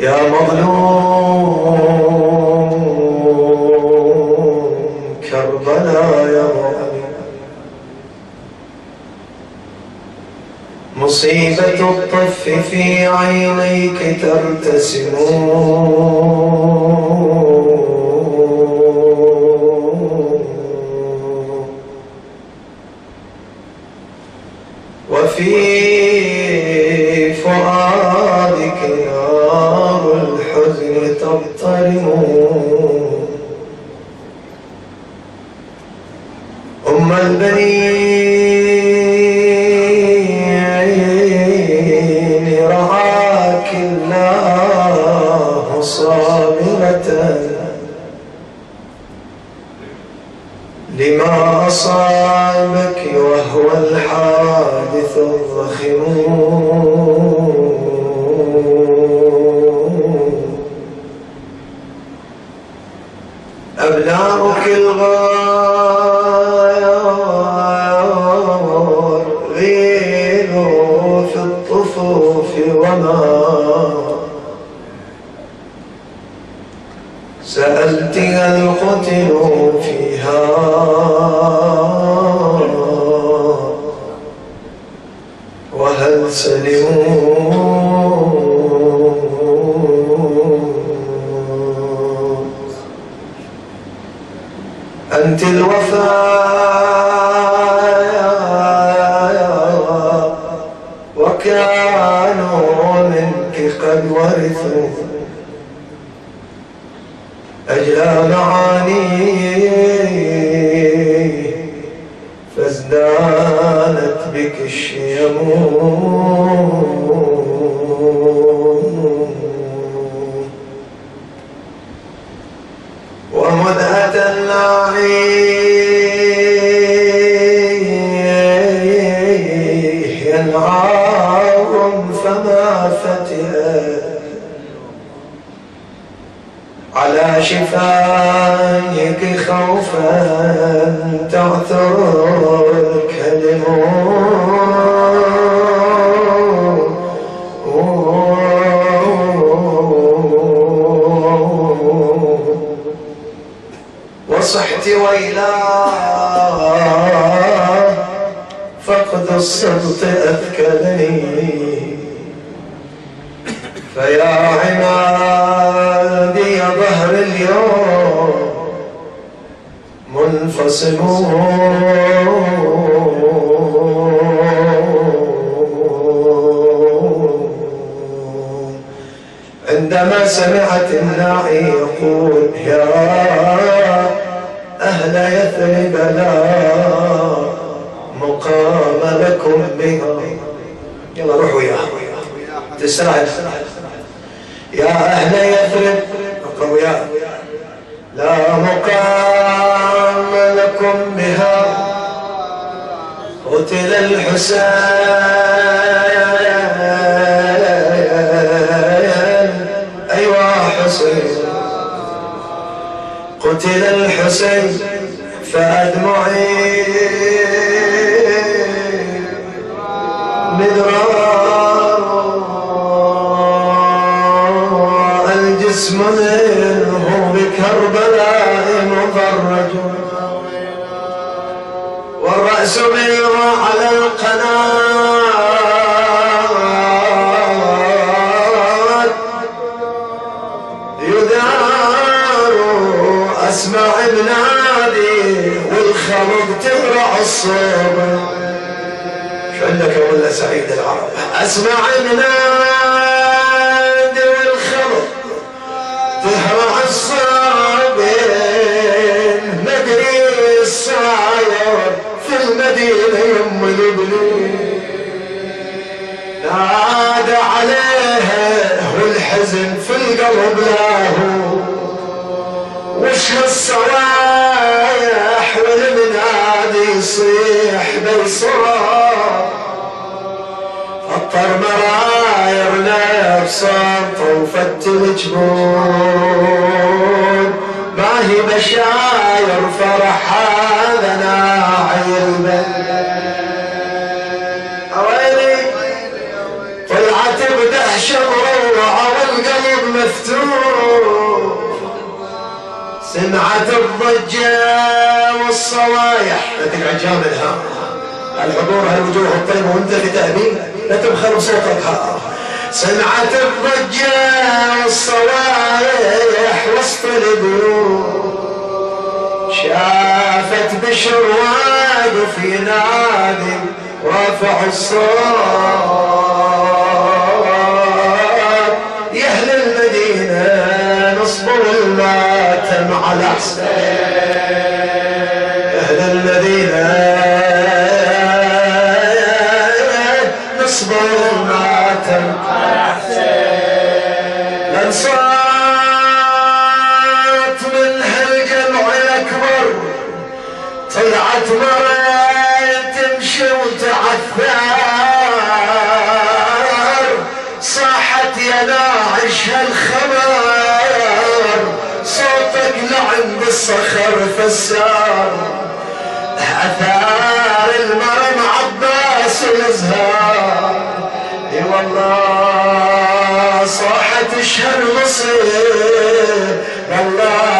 يا مظلوم كربلا يا مصيبة الطف في عينيك ترتسم. مضطرمون أم البنين رعاك الله صابرة لما أصابك وهو الحادث الضخم. أنت الوفاء وكانوا منك قد ورثوا. أجلى معاني يسرعد يا أهل يثرب اقرأوا يا لا مقام لكم بها. قتل الحسين. أيوا حسين. قتل الحسين. منه بكربلاء مفرج والرأس منه على القناة يدار أسمع بنادي والخلق تقرع الصبر شو عندك ولا سعيد العرب أسمع بنادي المدينة يم البليل نادى عليها والحزن في القلب لاهو وش هالصوايح والمنادي يصيح بيصار فطر مراير نفسه طوفت الجبون هي بشاير فرح هذا ناعي ويلي طلعت بدهشة مروعة والقلب مفتوح. سمعت الضجة والصوايح. لا تقعد جامدها. الحضور هالوجوه الطيبة وانت في تأمين. لا تبخل صوتك ها سمعت الضجة والصوايح وسط البيوت شافت بشر واقف ينادي رافع الصوت. يا أهل المدينة نصبر الماتم على حسين مرايا تمشي وتعثر. صاحت يا ناعش هالخبر. صوتك لعند الصخر فسار أثار المرم عباس الأزهار. إي والله صاحت اشهر مصير. والله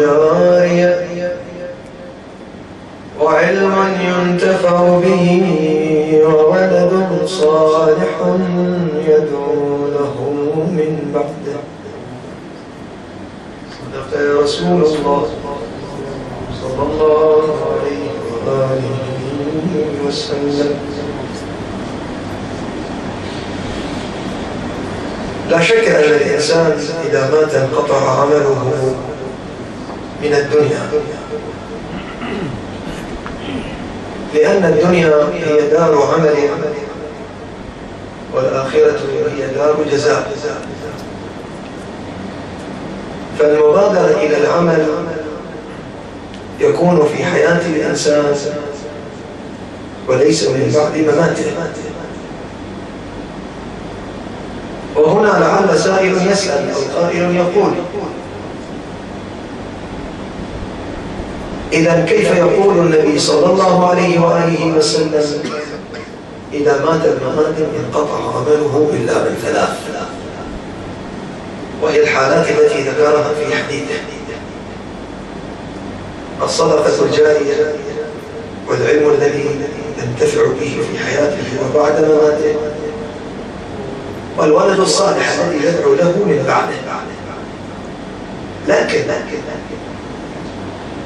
صدقة جارية وعلم ينتفع به وولد صالح يدعو له من بعده. صدق يا رسول الله. صلى الله عليه وآله وسلم. لا شك أن الإنسان إذا مات انقطع عمله من الدنيا. لأن الدنيا هي دار عمل والآخرة هي دار جزاء. فالمبادرة إلى العمل يكون في حياة الإنسان وليس من بعد مماته. وهنا لعل سائل يسأل أو قائل يقول إذا كيف يقول النبي صلى الله عليه وآله وسلم؟ إذا مات الممات انقطع عمله إلا من ثلاث. وهي الحالات التي ذكرها في حديثه. الصدقة الجارية والعلم الذي ينتفع به في حياته وبعد مماته. والولد الصالح الذي يدعو له من بعده. لكن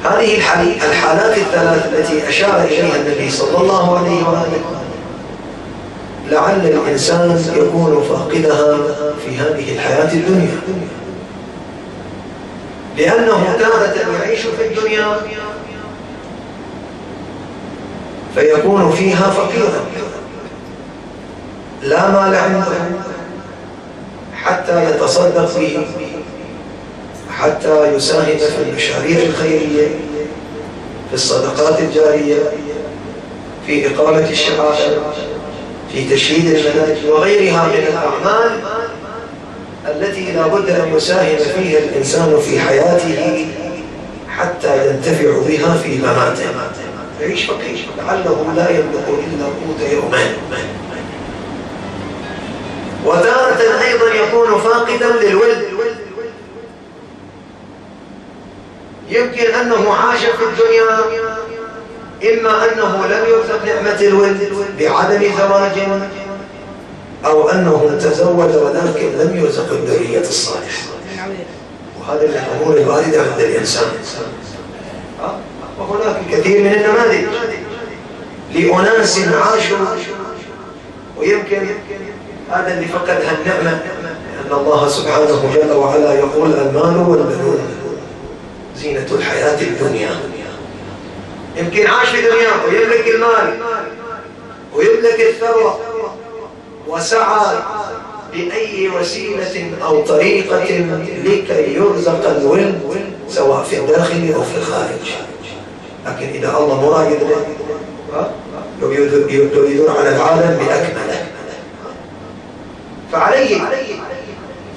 هذه الحالات الثلاث التي أشار إليها النبي صلى الله عليه وآله. لعل الإنسان يكون فاقدها في هذه الحياة الدنيا. لأنه تارة يعيش في الدنيا فيكون فيها فقيرا. لا مال عنده حتى يتصدق به. حتى يساهم في المشاريع الخيرية في الصدقات الجارية في إقامة الشعائر في تشييد المناهج وغيرها من الأعمال التي لا بد أن يساهم فيها الإنسان في حياته حتى ينتفع بها في مماته. يعيش فقير لعله لا يملك إلا قوت يومين وتارة أيضا يكون فاقدا للولد. يمكن أنه عاش في الدنيا إما أنه لم يرزق نعمة الولد بعدم زواج أو أنه تزوج ولكن لم يرزق الذرية الصالحة. وهذا من الأمور الواردة عند الإنسان. وهناك كثير من النماذج لأناس عاشوا ويمكن هذا اللي فقدها النعمة أن الله سبحانه جل وعلا يقول المال والبنون. زينة الحياة الدنيا. يمكن عاش في دنياه ويملك المال ويملك الثروة وسعى بأي وسيلة أو طريقة لكي يرزق الولد سواء في الداخل أو في الخارج. لكن إذا الله مرايد له يدور على العالم بأكمله. فعليه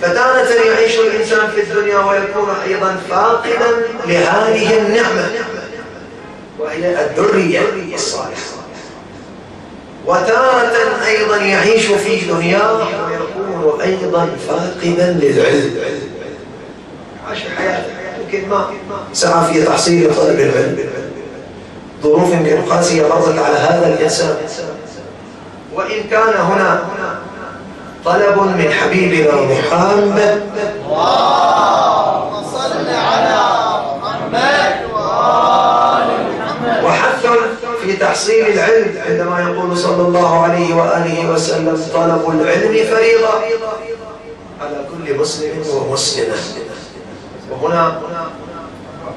فتارة يعيش الإنسان في الدنيا ويكون أيضا فاقدا لهذه النعمة وهي الذرية الصالحة. وتارة أيضا يعيش في دنياه ويكون أيضا فاقدا للعلم. عاش حياته يمكن ما سعى في تحصيل طلب العلم. ظروف من قاسية مرت على هذا الإنسان وإن كان هنا طلب من حبيبنا محمد اللهم صل على محمد وحث في تحصيل العلم عندما يقول صلى الله عليه وآله وسلم طلب العلم فريضة. على كل مسلم ومسلمة. وهنا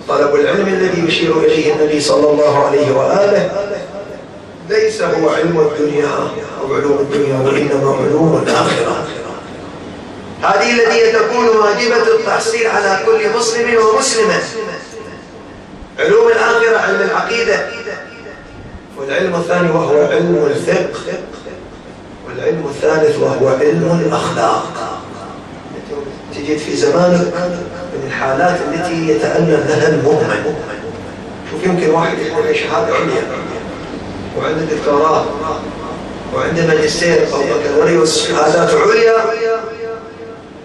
طلب العلم الذي يشير إليه النبي صلى الله عليه وآله. ليس هو علم الدنيا أو علوم الدنيا وإنما علوم الآخرة. هذه التي تكون واجبة التحصيل على كل مسلم ومسلمة. علوم الآخرة علم العقيدة. والعلم الثاني وهو علم الفقه. والعلم الثالث وهو علم الأخلاق. تجد في زمان من الحالات التي يتألم لها المؤمن. شوف يمكن واحد يكون شهادة عليا. وعنده دكتوراه وعنده ماجستير أو بكالوريوس شهادات عليا.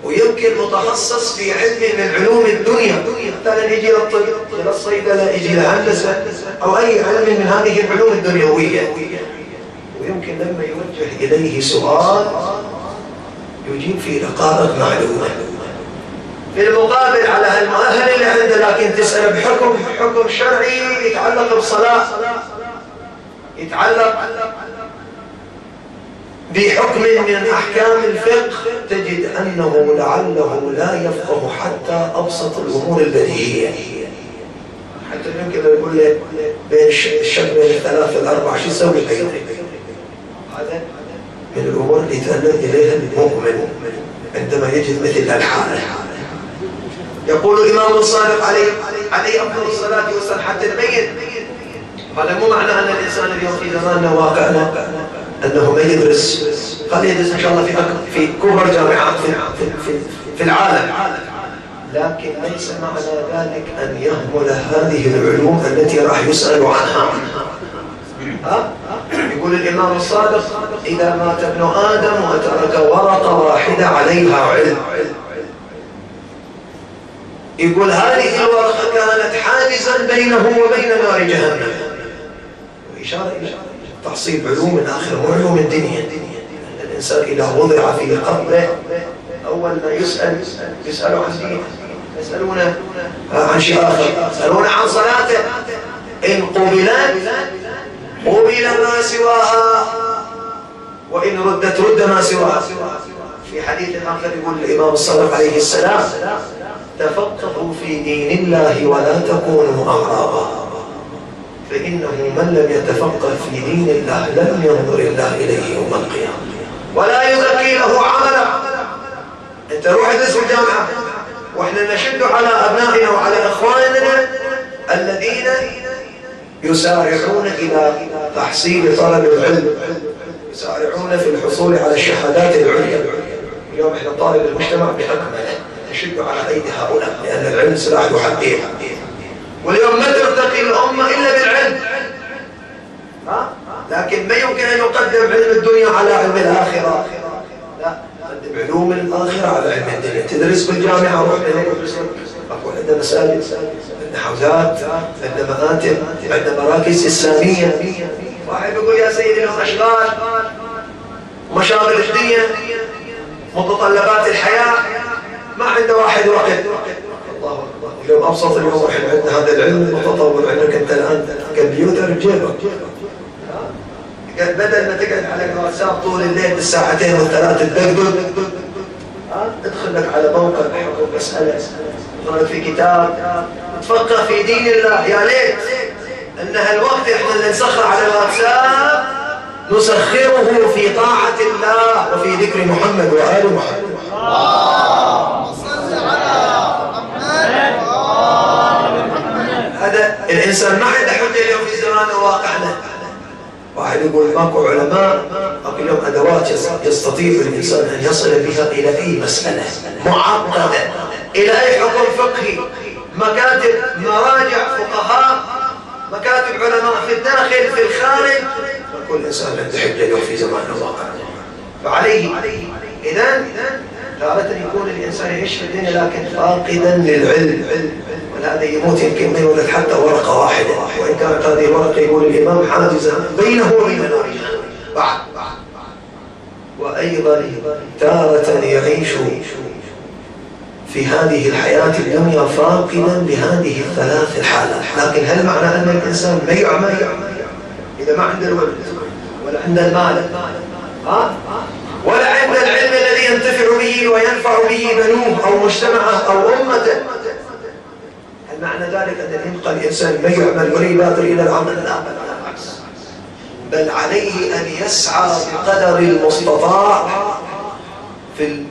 ويمكن متخصص في علم من علوم الدنيا. مثلا يجي للطب إلى الصيدله يجي للهندسه أو أي علم من هذه العلوم الدنيوية. ويمكن لما يوجه إليه سؤال يجيب في دقائق معلومة. في المقابل على هالمؤهل اللي عنده لكن تسأل بحكم حكم شرعي يتعلق بالصلاة. يتعلق بحكم من أحكام الفقه تجد أنه لعله لا يفقه حتى أبسط الأمور البديهية. يمكن يقول لي بين الشاب بين الثلاث والاربع شو يسوي؟ هذا من الأمور اللي يتألم إليها المؤمن عندما يجد مثل الحاله يقول الإمام الصادق عليه عليه أفضل الصلاة والسلام حتى نبين هذا مو معنى أن الإنسان اليوم في زماننا واقعنا أنه ما يدرس قد يدرس إن شاء الله في في كبر جامعات في, في, في, في العالم. لكن ليس معنى ذلك أن يهمل هذه العلوم التي راح يسأل عنها. ها؟ يقول الإمام الصادق إذا مات ابن آدم وترك ورقة واحدة عليها علم. يقول هذه الورقة كانت حاجزا بينه وبين نار جهنم. وإشارة إلى تحصيل علوم الآخرة وعلوم الدنيا. الإنسان إذا وضع في قبره أول ما يسأل يسأل عن دينه. يسألون عن شيء آخر. يسألون عن صلاته. إن قبلت قبل ما سواها. وإن ردت رد ما سواها. في حديث آخر يقول الإمام الصادق عليه السلام تفقهوا في دين الله ولا تكونوا أغرابا. فإنه من لم يتفقه في دين الله لم ينظر الله إليه يوم القيامة. ولا يزكي له عملا. أنت روح ادرس الجامعة وإحنا نشد على أبنائنا وعلى إخواننا الذين يسارعون إلى تحصيل طلب العلم. يسارعون في الحصول على الشهادات العليا. اليوم إحنا طالب المجتمع باكمله نشد على أيدي هؤلاء لأن العلم سلاح ذو واليوم ما ترتقي الأمة إلا بالعلم. لكن ما يمكن أن يقدم علم الدنيا على علم الآخرة. لا تقدم علوم الآخرة على علم الدنيا. تدرس بالجامعة روح أقول عندنا مساجد عندنا حوزات عندنا مآتم عندنا مراكز إسلامية. واحد يقول يا سيدي لهم اشغال مشاغل الدنيا متطلبات الحياة ما عنده واحد وقت. الله اكبر اليوم أبسط اليوم إحنا عندنا هذا العلم المتطور عندك أنت الآن كمبيوتر بجيبك بدل ما تقعد على الواتساب طول الليل بالساعتين والثلاث تدقدق ادخل لك على موقع حقوق مسألة. اقرا في كتاب تفقه في دين الله. يا ليت أن هالوقت إحنا اللي نسخر على الواتساب نسخره في طاعة الله وفي ذكر محمد وآل محمد. هذا الإنسان ما عنده حجة اليوم في زماننا وواقعنا واحد يقول ماكو علماء ماكو اليوم أدوات يستطيع الإنسان أن يصل بها إلى أي مسألة؟ معقدة. إلى أي حكم فقهي؟ مكاتب مراجع فقهاء؟ مكاتب علماء في الداخل في الخارج؟ كل إنسان عنده حجة اليوم في زمان الواقع فعليه. اذا تارة يكون الإنسان يعيش في الدنيا لكن فاقدا للعلم. هذا يموت يمكن ما يولد حتى ورقة واحدة. وإن كانت هذه الورقة يقول الإمام حاجزة بينه وبين نار بعد. وأيضا تارة يعيش في هذه الحياة الدنيا فاقدا لهذه الثلاث الحالات. لكن هل معنى أن الإنسان ما يعمل؟ إذا ما عنده الولد ولا عنده المال ها ولا عنده العلم الذي ينتفع وينفع به بنوه أو مجتمعه أو أمته معنى ذلك أن يبقى الإنسان ما يعمل ولا يبادر إلى العمل؟ لا. بالعكس بل عليه أن يسعى بقدر المستطاع في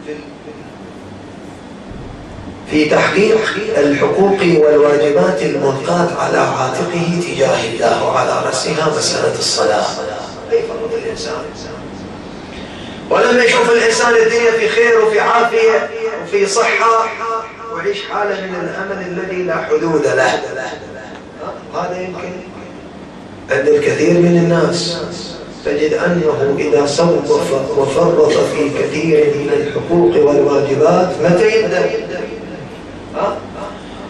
في تحقيق الحقوق والواجبات الملقاة على عاتقه تجاه الله وعلى رأسها مسألة الصلاة. أي فرض الإنسان؟ ولما يشوف الإنسان الدنيا في خير وفي عافية وفي صحة. وعيش حالة من الأمل الذي لا حدود له. هذا يمكن عند الكثير من الناس تجد أنه إذا صوف وفرط في كثير من الحقوق والواجبات متى يبدأ؟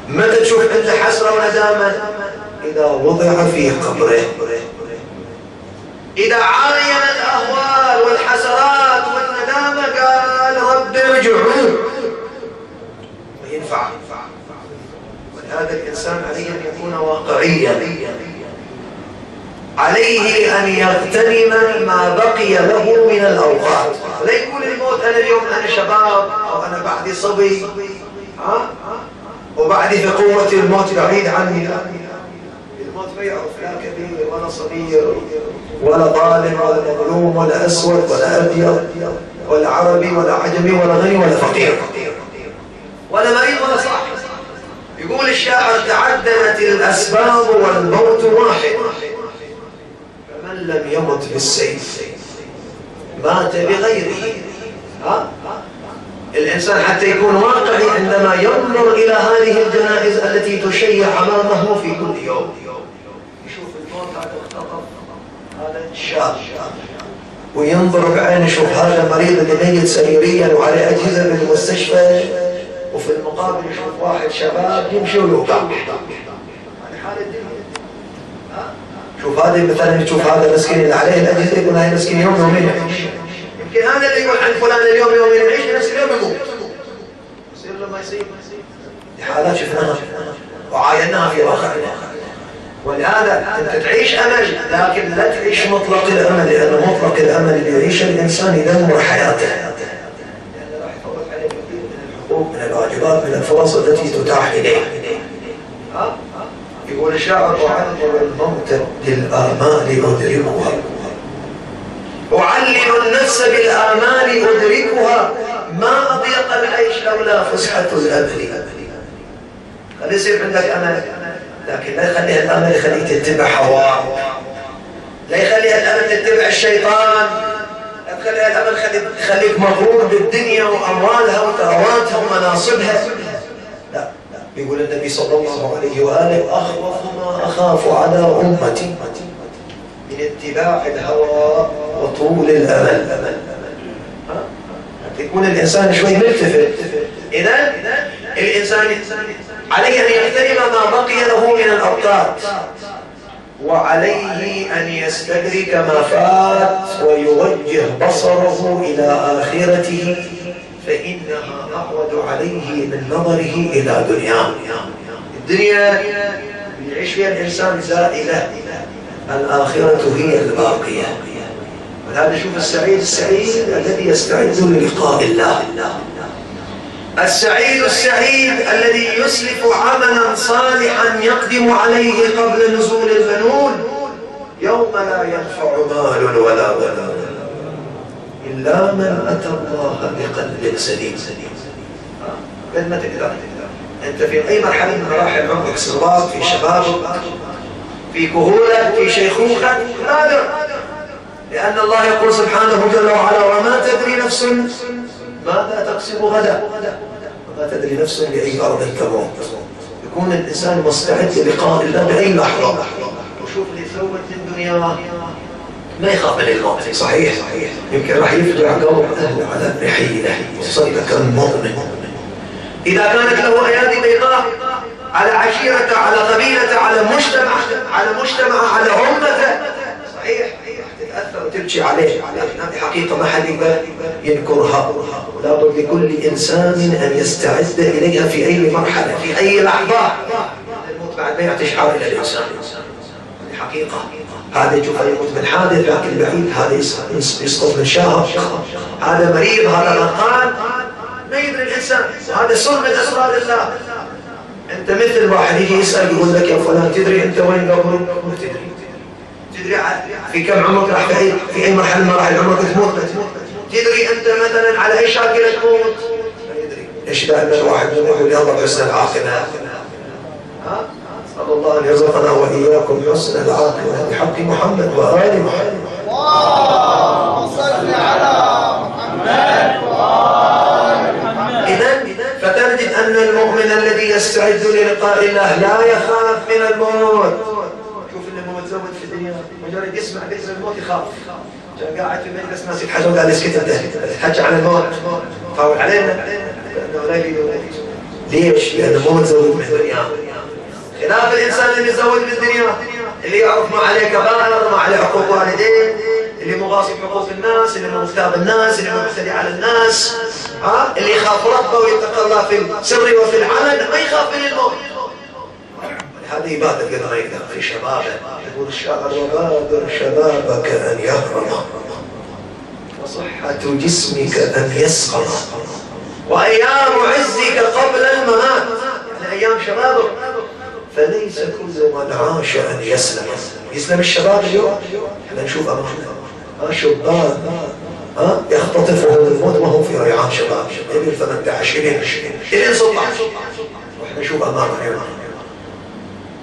متى تشوف أنت حسرة وندامة؟ إذا وضع في قبره. إذا عاين الأهوال والحسرات والندامة قال رب ارجعون ينفع ولهذا الإنسان عليه أن يكون واقعيا. عليه أن يغتنم ما بقي له من الأوقات. لا يقول الموت أنا اليوم أنا شباب أو أنا بعدي صبي. ها؟ وبعدي في قوة الموت بعيد عني الموت ما يعرف لا كبير ولا صغير ولا ظالم ولا مظلوم ولا أسود ولا أبيض ولا عربي ولا عجمي ولا غني ولا فقير. ولا مريض ولا صاحب. يقول الشاعر تعددت الأسباب والموت واحد. فمن لم يمت بالسيف مات بغيره. ها؟ الإنسان حتى يكون واقعي عندما ينظر إلى هذه الجنائز التي تشيع أمامه في كل يوم يشوف الموت هذا اختطف هذا شاب وينظر بعينه يشوف هذا مريض اللي ميت سريريا وعلى أجهزة بالمستشفى وفي المقابل يشوف واحد شباب يمشي ويوقع. الدنيا شوف هذا مثلا تشوف هذا مسكين اللي عليه الأجهزة يقول هاي مسكين يوم يومين. يعيش يمكن هذا اللي يقول عن فلان اليوم يومين يعيش نفس اليوم يموت. يصير له ما يصير. حالات شفناها. وعايناها في واقعنا. ولهذا أنت تعيش أمل لكن لا تعيش مطلق الأمل لأن مطلق الأمل اللي يعيشه الانسان يدمر حياته. من الواجبات من الفرص التي تتاح إليه. يقول الشاعر أعلم الموت بالآمال أدركها. أعلم النفس بالآمال أدركها. ما أضيق العيش لولا فسحة الأمل. خلي يصير عندك أمل؟ لكن لا يخليها الأمل يخليك تتبع هواه. لا يخليها الأمل تتبع الشيطان. لا تخليها الأمل يخليك مغرور بالدنيا وأموالها وثرواتها ومناصبها. لا يقول النبي صلى الله عليه وآله أخوف ما أخاف على أمتي من اتباع الهوى وطول الأمل. يكون الإنسان شوي ملتفت. إذا الإنسان عليه أن يغتنم ما بقي له من الأوقات. وعليه أن يستدرك ما فات ويوجه بصره إلى آخرته فإنها أعود عليه من نظره إلى دنياه. الدنيا يعيش فيها الإنسان زائلة الآخرة هي الباقية. ولهذا نشوف السعيد السعيد الذي يستعد للقاء الله. السعيد السعيد الذي يسلف عملا صالحا يقدم عليه قبل نزول المنون يوم لا ينفع مال ولا بنون إلا من أتى الله بقلب سليم. بل ما تقدر أنت في أي مرحلة من مراحل عمرك؟ صغار في شبابك في كهولك في شيخوخك؟ نادر. لأن الله يقول سبحانه جل وعلا وما تدري نفس ماذا تكسب غدا؟ وما تدري نفس بأي أرض تموت يكون الإنسان مستعد للقاء الله بأي لحظة. وشوف سوت من دنياه ما يخاف من الموت صحيح. صحيح يمكن راح يفجع قوم أهل على الرحيلة. صدق المؤمن. إذا كانت له أيادي بيضاء على عشيرته على قبيلته على مجتمع على مجتمع على أمته وتبكي عليه. هذه حقيقة ما حد ينكرها ولا بد لكل إنسان أن يستعد إليها في أي مرحلة في أي لحظة. الموت بعد ما يعطي شعار إلى الإنسان. حقيقة هذا يشوف يموت من حادث لكن بعيد هذا يسقط من شهر. هذا مريض هذا غرقان ما يدري الإنسان. وهذا سر من أسرار الله. أنت مثل واحد يجي يسأل يقول لك يا فلان تدري أنت وين قبرك؟ ما تدري. في كم عمرك راح أي في أي مرحلة من مراحل عمرك تموت؟ تدري أنت مثلا على أي شاكلة تموت؟ ما يدري. ليش دائما الواحد يقول يلا بحسن العاقبة. ها؟ أسأل الله أن يرزقنا وإياكم حسن العاقبة. بحق محمد وآل محمد. اللهم صل على محمد وآل محمد. إذا فتجد أن المؤمن الذي يستعد للقاء الله لا يخاف من الموت شوف اللي متزوج في الدنيا مجرد يسمع ذكر الموت يخاف. كان قاعد في المجلس ناس يتحجون قال اسكت أنت تحكي عن الموت. فاول علينا. ليش؟ لأنه مو متزوج من الدنيا. خلاف الإنسان اللي يتزوج بالدنيا اللي يعرف ما عليه كبائر ما عليه حقوق والدين. اللي مغاصب حقوق الناس اللي مغتاب الناس اللي مبتدي على الناس. ها؟ اللي يخاف ربه ويتقى الله في السر وفي العلن ما يخاف من الموت. هذه كذا يقدر في شبابه. يقول الشاعر وبادر شبابك أن يهرم وصحة جسمك أن يسقط. وأيام عزك قبل الممات. يعني أيام شبابك. فليس كل من عاش أن يسلم. يسلم الشباب اليوم؟ إحنا نشوف أمامنا ها شبان ها يختطفهم الموت وهم في ريعان شباب. ابن 18 20 20 إلى 16 وإحنا نشوف أمامنا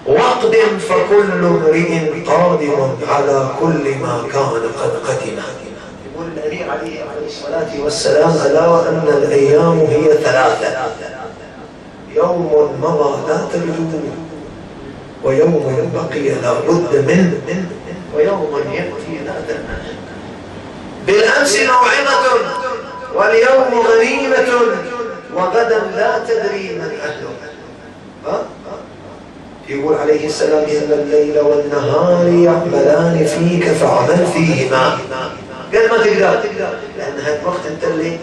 واقدم فكل امرئ قادم على كل ما كان قد قدم. يقول النبي عليه الصلاة والسلام ألا وأن الأيام هي ثلاثة؟ يوم مضى لا ترجو ويوم بقي لا بد منه ويوم يأتي لا تنام بالأمس موعظة واليوم غنيمة وغدا لا تدري من أهله؟ يقول عليه السلام إن الليل والنهار يعملان فيك فاعمل فيهما. قال ما تقدر؟ لأن هالوقت أنت اللي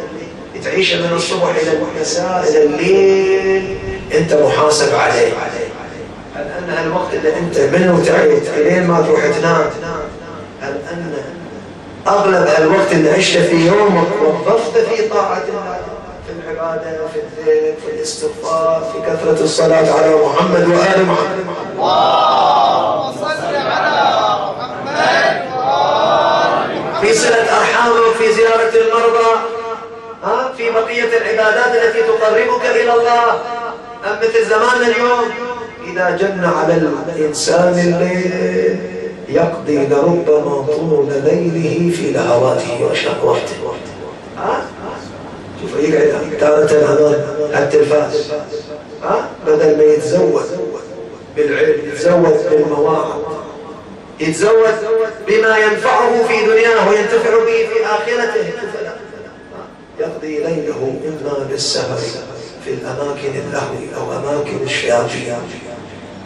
تعيش من الصبح إلى المساء إلى الليل أنت محاسب عليه. هل أن هالوقت اللي أنت منه تعيد إلين ما تروح تنام. هل أن أغلب الوقت اللي عشت في يومك وظفت في طاعة الله. العبادة في الذكر في الاستغفار في كثرة الصلاة على محمد وآل محمد. اللهم صل على محمد في صلة أرحام وفي زيارة المرضى ها في بقية العبادات التي تقربك إلى الله. أم مثل زماننا اليوم إذا جن على الإنسان الليل يقضي لربما طول ليله في لهواته وشهواته. ها؟ شوف يقعد تارة أمام التلفاز ها بدل ما يتزود بالعلم يتزود بالمواعظ يتزود بما ينفعه في دنياه وينتفع به في آخرته يقضي ليله إما بالسهر في الأماكن اللهو أو أماكن الشياطين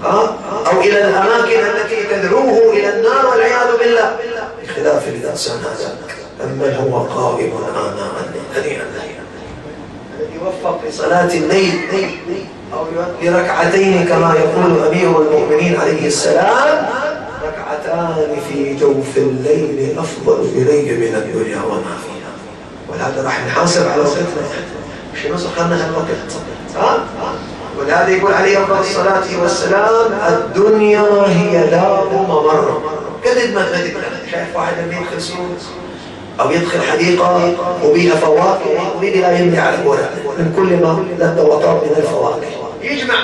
أو إلى الأماكن التي تدعوه إلى النار والعياذ بالله بخلاف الإنسان هذا أما هو قائم آناء الليل يوفق لصلاة الليل أو لركعتين كما يقول أمير المؤمنين عليه السلام ركعتان في جوف الليل أفضل إلي من الدنيا وما فيها. ولهذا راح نحاسب على صلاتنا مش نصر خلنا هالوقت. ها؟ ولهذا يقول عليه أفضل الصلاة والسلام الدنيا هي دار ممر. كذب ما كذب شايف واحد 150 أو يدخل حديقة وبيها فواكه ويجي لا يملي على من كل ما لتوقع من الفواكه. يجمع.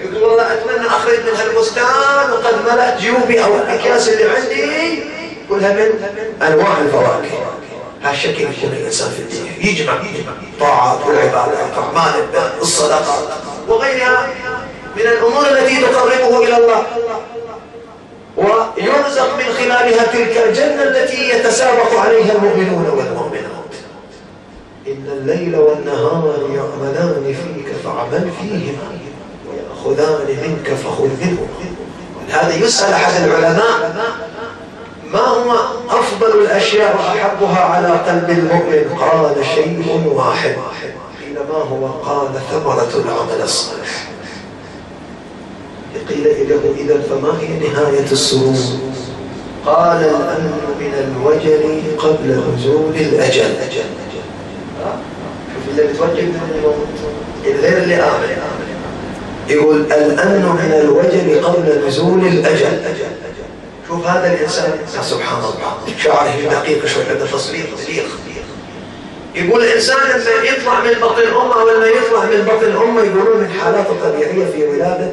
يقول والله أتمنى أخرج من هالبستان وقد ملأت جيوبي أو الأكياس اللي عندي. كلها من أنواع الفواكه. هالشكل يكون الإنسان في الدنيا. يجمع. طاعات والعبادات أعمال الصدقات وغيرها من الأمور التي تقربه إلى الله. ويرزق من خلالها تلك الجنة التي يتسابق عليها المؤمنون والمؤمنات. إن الليل والنهار يعملان فيك فاعمل فيهما ويأخذان منك فخذ منهما. هذا يسأل أحد العلماء ما هو أفضل الأشياء وأحبها على قلب المؤمن؟ قال شيء واحد. ما هو قال ثمرة العمل الصالح. قيل له إذا فما هي نهاية السرور؟ قال الأمن من الوجل قبل نزول الأجل. شوف اللي بتوجه من الموت غير اللي آمن. يقول الأمن من الوجل قبل نزول الأجل. شوف هذا الإنسان. سبحان الله. شعره دقيق شوي عنده تصريف بليغ يقول الإنسان لما يطلع من بطن أمه أو لما يطلع من بطن أمه يقولون من حالات الطبيعية في ولادة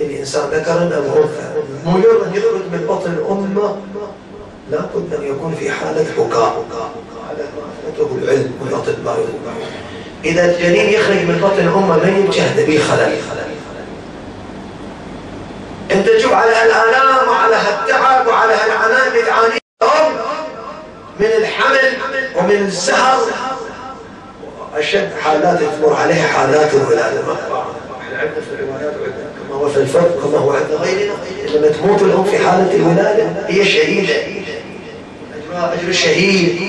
الإنسان ذكرا أم أنثى مجرد يخرج من بطن أمه لابد أن يكون في حالة حكاء ما أثبته العلم والأطباء. إذا الجنين يخرج من بطن أمه ما يوجه به خلل. أنت تشوف على الآلام وعلى التعب وعلى العناء اللي تعانيه من الحمل ومن السهر أشد حالات تمر عليها حالات الولادة. إحنا عندنا في الروايات كما هو في الفرق كما هو عند غيرنا لما تموت الأم في حالة الولادة هي شهيدة أجر الشهيد.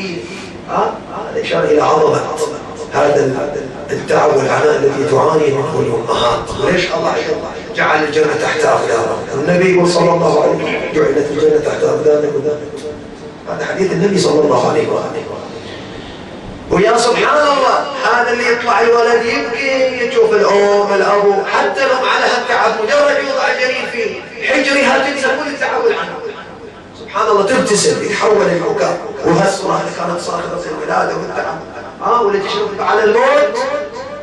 ها هذا إشارة إلى عظمة. هذا التعب والعناء الذي تعاني منه الأمهات وليش الله جعل الجنة تحت أقدامهم النبي يقول صلى الله عليه وسلم جعلت الجنة تحت أقدامهم هذا حديث النبي صلى الله عليه وآله ويا سبحان الله هذا اللي يطلع الولد يبكي تشوف الأم الأبو حتى لو على هالتعب مجرد يوضع الجنين في حجرها تنسى كل التعب عنه. سبحان الله تبتسم يتحول البكاء وهالصورة اللي كانت صاخرة في الولادة والتعب. آه ولا تشوف على الموت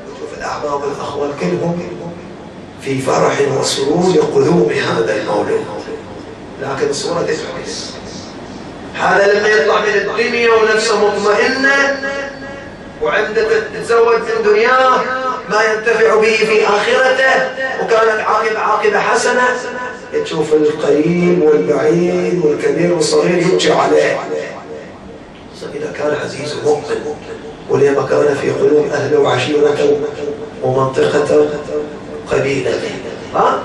وتشوف الأحباب الاخوة كلهم في فرح وسرور يقولون بهذا المولد لكن الصورة تتعكس هذا لما يطلع من الدنيا ونفسه مطمئنة. وعنده تتزوج من دنياه ما ينتفع به في آخرته وكانت عاقبة عاقبة حسنة. تشوف القريب والبعيد والكبير والصغير يبكي عليه. إذا كان عزيز مؤمن ولما كان في قلوب أهله وعشيرته ومنطقته قبيلته ها؟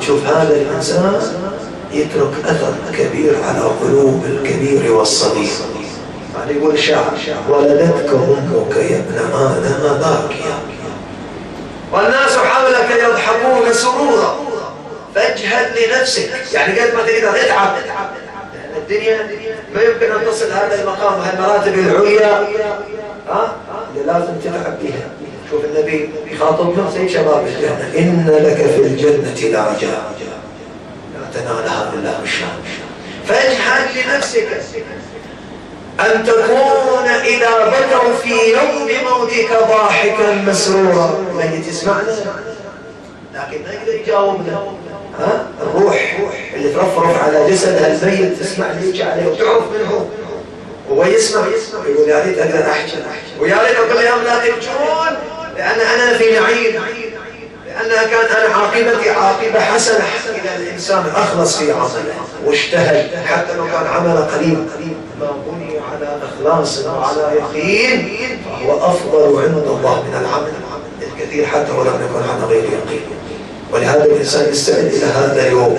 تشوف هذا الإنسان يترك أثر كبير على قلوب الكبير والصغير. يعني يقول شاعر ولدتك أمك يا ابن آدم باكيا والناس حولك يضحكون سرورا. فاجهد لنفسك. يعني قد ما تقدر اتعب. الدنيا ما يمكن أن تصل هذا المقام وهالمراتب العليا. ها؟ اللي لازم تتعب بها شوف النبي يخاطبهم زي شباب الجنة؟ إن لك في الجنة لرجاء تنالها إلا بالشام فاجعل لنفسك. أن تكون إذا بكوا في يوم موتك ضاحكا مسرورا. ميت يسمعنا؟ لكن ما يقدر يجاوبنا. ها؟ الروح اللي ترفرف على جسدها الميت تسمع اللي عليه وتعرف منه هو. يسمع يقول يا ريت أقدر أحكي. ويا ريت أقول لهم لا تبكون لأن أنا في نعيم. لأنها كانت أنا عاقبتي عاقبة حسنة. إذا الإنسان أخلص في عمله واجتهد حتى لو كان عمله قليل ما بني على يقين فهو أفضل عند الله من العمل الكثير حتى ولو يكن على غير يقين. ولهذا الإنسان يستعد إلى هذا اليوم.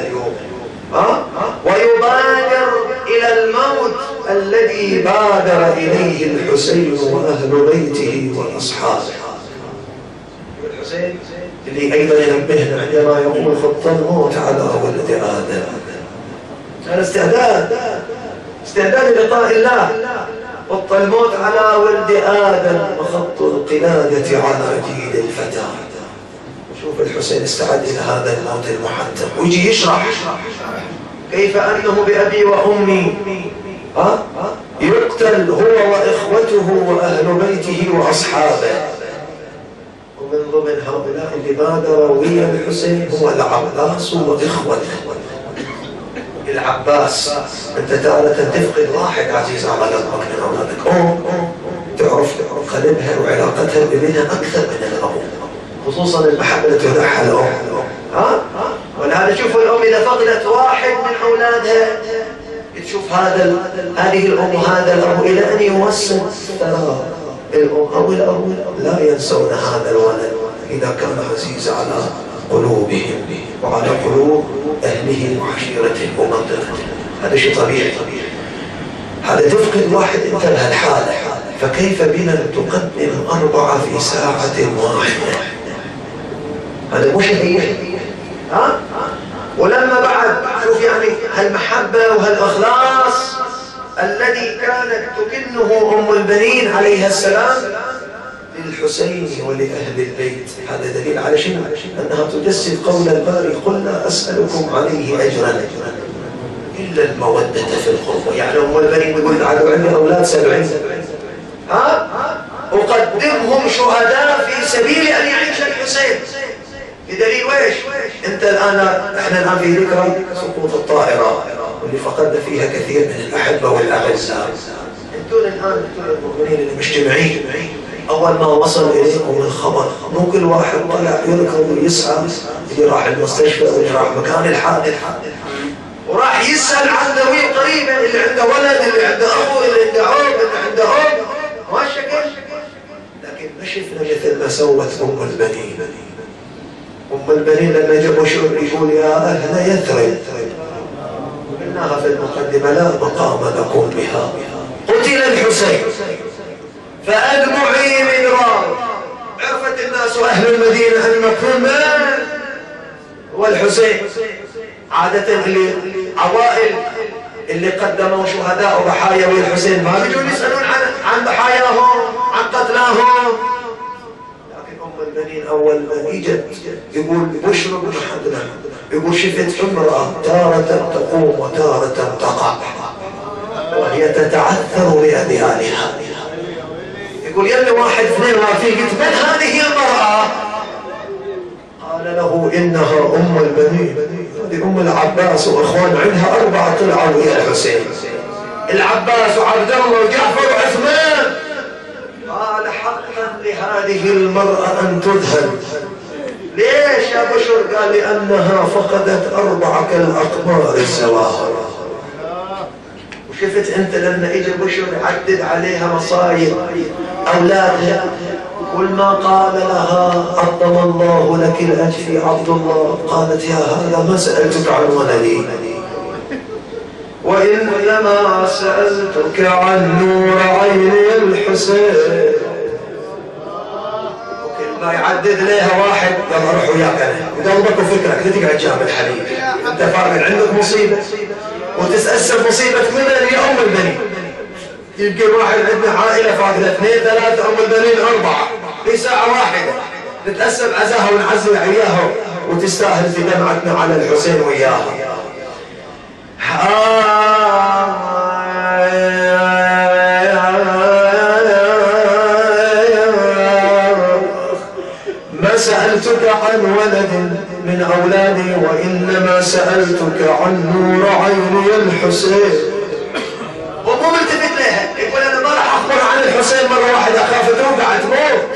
أه؟ ويبادر إلى الموت الذي بادر إليه الحسين وأهل بيته وأصحابه. الحسين اللي أيضا ينبهنا عندما يقول خط الموت على ولد آدم؟ هذا استعداد. استعداد لقاء الله. الموت على ولد آدم وخط القلادة على جيد الفتى. شوف الحسين استعد إلى هذا الموت المحتم ويجي يشرح. كيف أنه بأبي وأمي. ها؟ يقتل هو وإخوته وأهل بيته وأصحابه. من ضمن هؤلاء اللي بادروا ويا الحسين هو العباس وإخوته. العباس أنت تارة تفقد واحد عزيز على قلبك من اولادك ام تعرف قلبها وعلاقتها ببنها أكثر من الأب. خصوصا المحبة تدعها الأم. ها؟ ولهذا شوفوا الأم إذا فقدت واحد من أولادها تشوف هذا هذه الأم وهذا الأب إلى أن يوصل ترى الأم أو الأب لا ينسون هذا الولد إذا كان عزيز على قلوبهم وعلى قلوب أهله وعشيرته ومنطقته. هذا شيء طبيعي. هذا تفقد واحد انت لها الحالة فكيف بنا تقدم أربعة في ساعة واحدة؟ هذا مش هي ها؟ ولما بعد شوف يعني هالمحبة وهالإخلاص الذي كانت تكنه أم البنين عليها السلام للحسين ولأهل البيت. هذا دليل على شيء أنها تجسد قول الباري قل لا أسألكم عليه أجرا. إلا المودة في القربة يعني أم البنين يقول عدو عندي أولاد سبعين. ها؟ أقدمهم شهداء في سبيل أن يعيش الحسين. بدليل ويش أنت الآن إحنا الآن في ذكرى سقوط الطائرة واللي فقدنا فيها كثير من الأحبة والأعزاء. أنتم الآن أنتم المؤمنين اللي مجتمعين أول ما وصل إليكم الخبر مو كل واحد طلع يركض ويسعى اللي راح المستشفى واللي راح مكان الحادث وراح يسأل عن ذوي قريبة اللي عنده ولد اللي عنده أخو اللي عنده عوب اللي عنده أم ما شكل. لكن ما شفنا مثل ما سوت أم البنين. أم البنين لما جابوا شغل يقول يا أهل يثرب. قلناها في المقدمة لا مقام نقوم بها. قتل الحسين. فأدمعي مدرار عرفت الناس أهل المدينة المكتوم والحسين عادة اللي عوائل اللي قدموا شهداء وضحايا والحسين ما بيجون يسألون عن عن ضحاياهم عن قتلاهم. أول ما إجت يقول بشر بن حدنا. يقول شفت امراه تارة تقوم وتارة تقع. وهي تتعثر بأذيالها يقول يا واحد اثنين قلت من هذه المرأة؟ قال له إنها أم البنين. هذه أم العباس وإخوان عندها أربعة طلعوا ويا الحسين. العباس وعبد الله وجعفر وعثمان. قال حقا لهذه المرأة أن تذهل ليش يا بشر؟ قال لأنها فقدت أربعة كالأقمار الزواهر وشفت أنت لما إجا بشر يعدد عليها مصايب؟ أولادها. كل ما قال لها عظم الله لك الأجر عبد الله. قالت يا هذا ما سألتك عن ولدي. وإنما سألتك عن نور عيني الحسين. ما يعدد لها واحد. يلا روح وياك أنا. قلبك وفكرك لا تقعد جامد حبيبي. أنت فاهم عندك مصيبة. وتتأسف مصيبة من يا أم البنين. يمكن واحد عندنا عائلة فاقدة اثنين ثلاثة أم البنين أربعة. في ساعة واحدة. نتأسف عزاها ونعزي عياها وتستأهل في دمعتنا على الحسين وياها ما سألتك عن ولد من أولادي وإنما سألتك عن نور عيني الحسين. ومو ملتفت لها يقول أنا ما راح أخبر عن الحسين مرة واحدة أخاف توقع تموت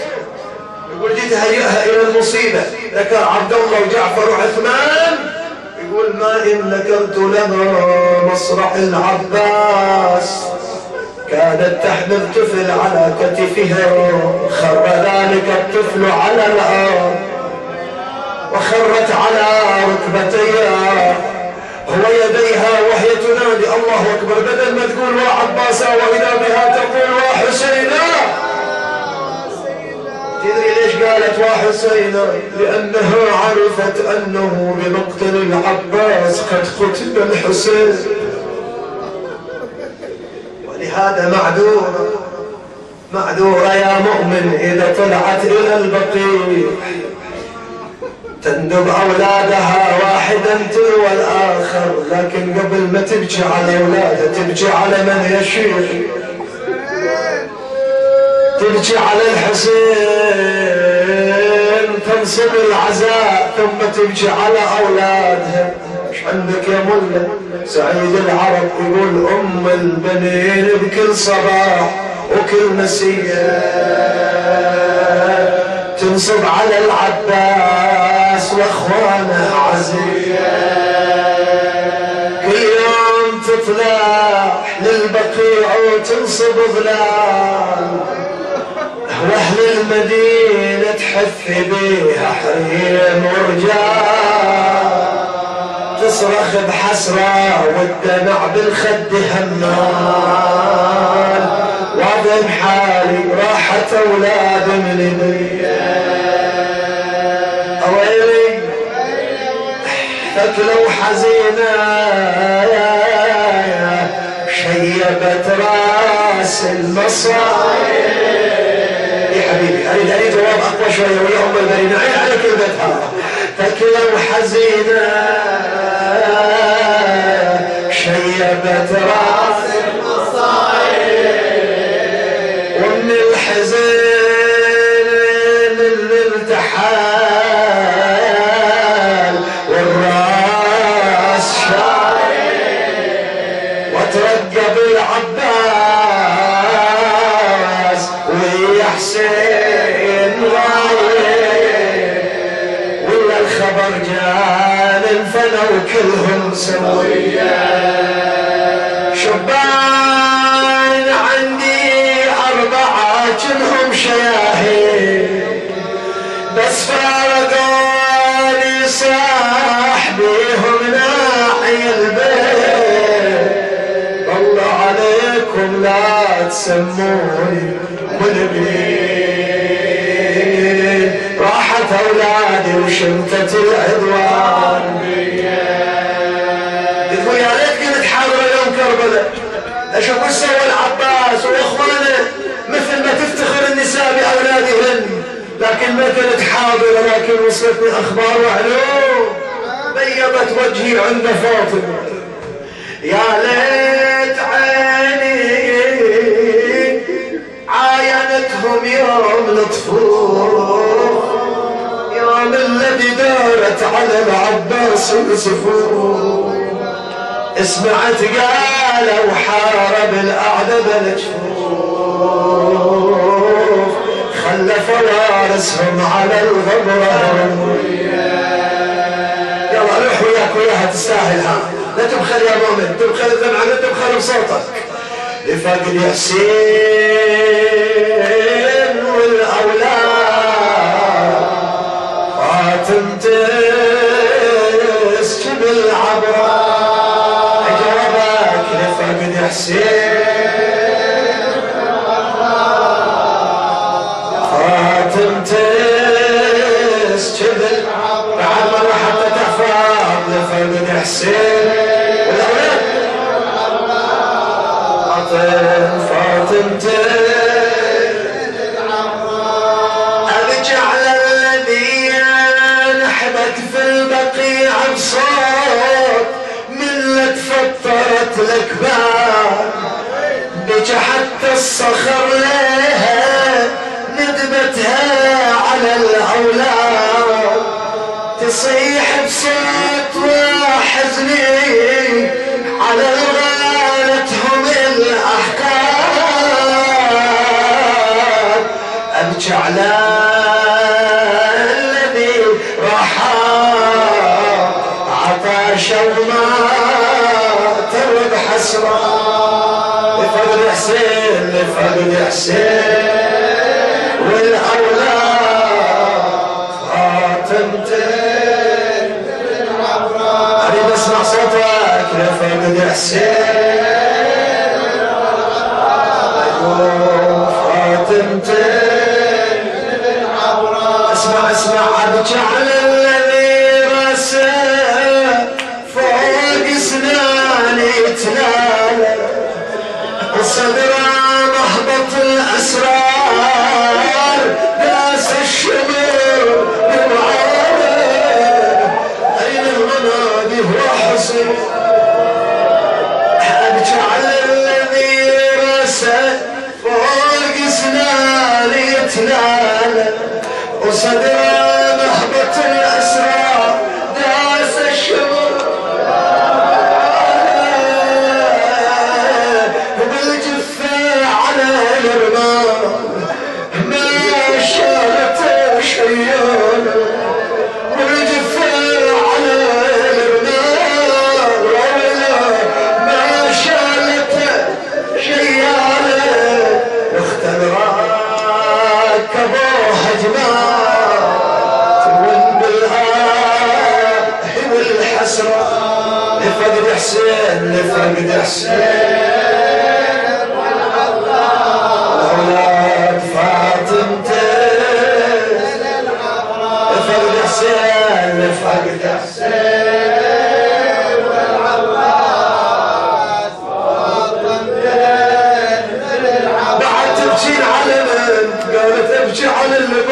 يقول جيت هيئها إلى المصيبة. ذكر عبد الله وجعفر وعثمان. يقول ما إن ذكرت لها مصرع العباس. كانت تحمل طفل على كتفها خر ذلك الطفل على الأرض. وخرت على ركبتيها هو يديها وهي تنادي. الله أكبر. بدل ما تقول وعباسا وإذا بها تقول وحسينا تدري ليش قالت وحسينا لأنها عرفت أنه بمقتل العباس قد قتل الحسين. ولهذا معذورة معذورة يا مؤمن إذا طلعت إلى البقيع. تندب أولادها واحدا تلو الآخر لكن قبل ما تبكي على أولادها تبكي على من يشير تبكي على الحسين تنصب العزاء ثم تبكي على أولادها. إيش عندك يا ملا؟ سعيد العرب يقول أم البنين بكل صباح وكل مسية تنصب على العباس. واخوانه عزية كل يوم تطلع للبقيع وتنصب ظلال. وأهل المدينة تحف بيها حريم ورجال تصرخ بحسرة والدمع بالخد همان وعظم حالي راحت أولاد من اويلي فتلو حزينة شيبت راس المصايب يا حبيبي اريد أريد جواب أقوى شوية ويا أم البريد عين على كلمتها؟ فتلو حزينه شيبت راس ما كنت لكن وصلتني أخبار وعلوم بيضت وجهي عند فاطمة. يا ليت عيني عاينتهم يوم الطفوف يوم الذي دارت على العباس الصفوف سمعت قالوا حارب الأعدى بالجفوف خلف وارسهم على الغبرة يلا روح وياك وياها تستاهل ها. لا تبخل يا مؤمن تبخل الدمعة لا تبخل بصوتك. لفقد حسين والأولاد. فاتم تسكب العبرة. أجابك لفقد حسين حسين والأولاد فاطم من لك حتى الصخر لها ندبتها على الأولاد تصيح بصوت وحزني على الأحكام. الذي عطاش وما ترد حسرة. حسين لفقد حسين. والأولاد اريد اسمع صوتك لفقد حسين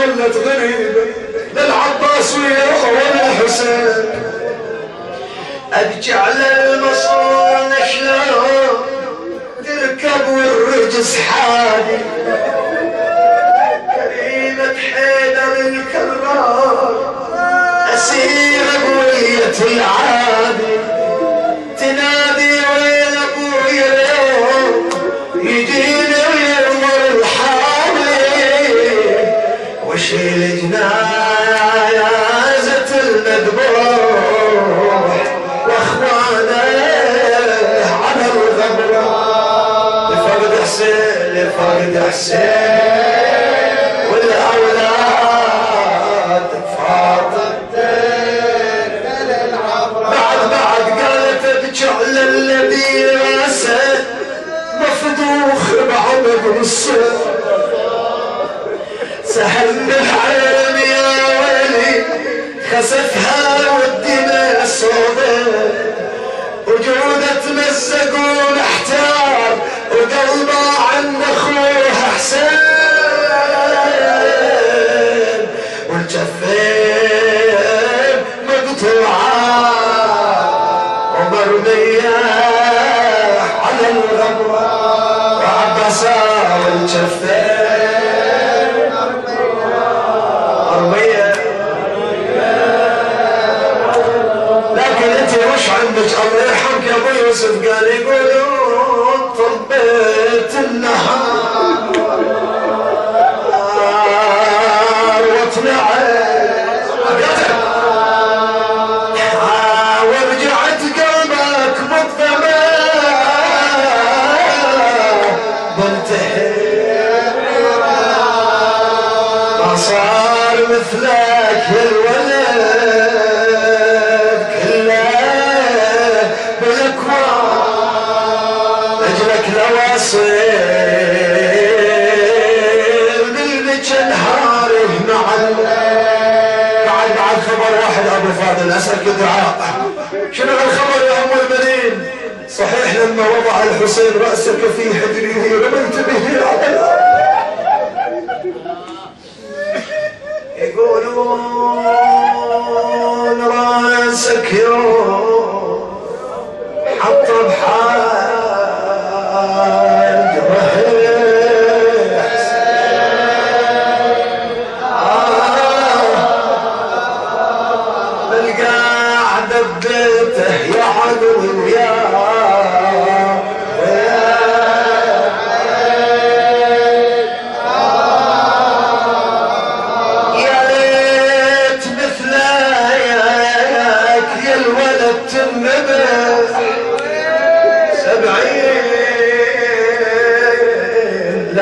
ظلت غريبة للعباس ويا والحسين ابكي على المصون شلون تركب والرجس حالي كريمة حيدر الكرار أسير بوية العادي. والأولاد فاطمتين بعد بعد قالت على الذي راسه مفضوخ بعمر الصيف سهم العين يا ويلي خسفها والدماء صوبه وجودة تمزق ومحتار وقلبه عند أخوه. والحسين والجفين مقطوعة. ومرمية على الغمرة وعبسة والجفين مرمية لكن أنت مش عندك الله يرحمك يا أبو يوسف قال يقولوا اسالك دعاء شنو الخبر يا أم البنين صحيح لما وضع الحسين رأسك في حجره رميت به على يقولون رأسك يوم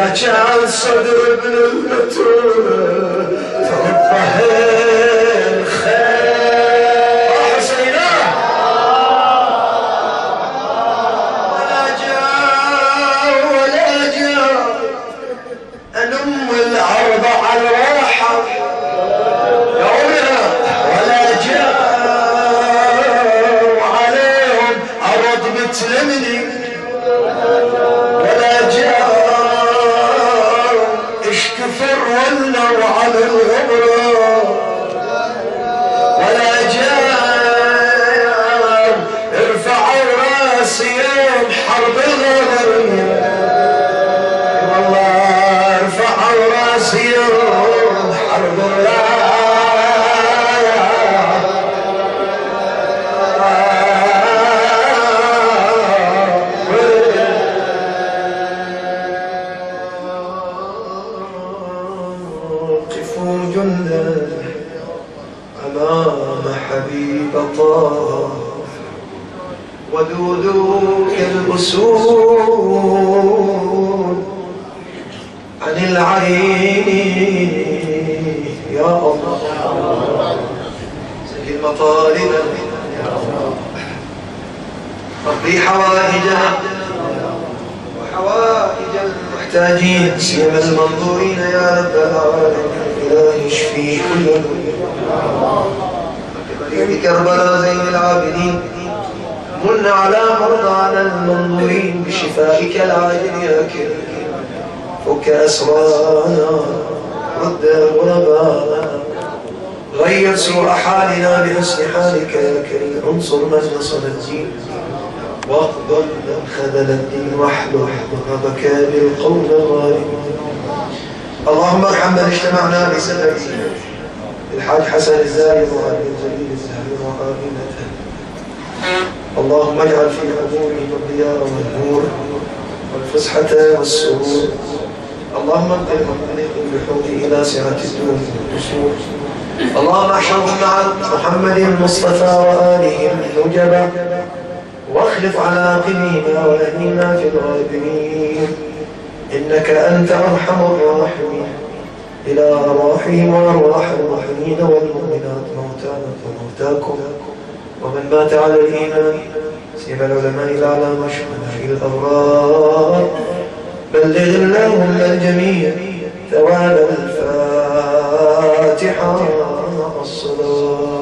سبعين لا كان صدر ابن البتول تربه الخير المحتاجين سيما المنظورين يا رب العالمين إله اشفي كل مريض كربلاء زين العابدين. من على مرضانا المنظورين. بشفائك العاجل يا كريم. فك أسرانا رد غربانا غير سوء حالنا بحسن حالك يا كريم. انصر نصر الدين واقبل من خذل الدين واحلل ربك بالقول الظالمين اللهم ارحم من اجتمعنا بسببه الحاج حسن الزاهد وعبد الجليل الزاهد وعاملته اللهم اجعل في قبورهم الضياء والنور والفسحة والسرور. اللهم انقل مقتلهم بحوله إلى سعة الدون والقصور اللهم احشرهم مع محمد المصطفى وآله النجبة واخلف على عقبهما واهدنا في الغابرين. إنك أنت أرحم الراحمين. إلى أرواحهم وأرواح المؤمنين والمؤمنات موتانا وموتاكم ومن مات على الإيمان سيما العلماء الأعلام في الأبرار. بلغ اللهم الجميع ثواب الفاتحة الصلاة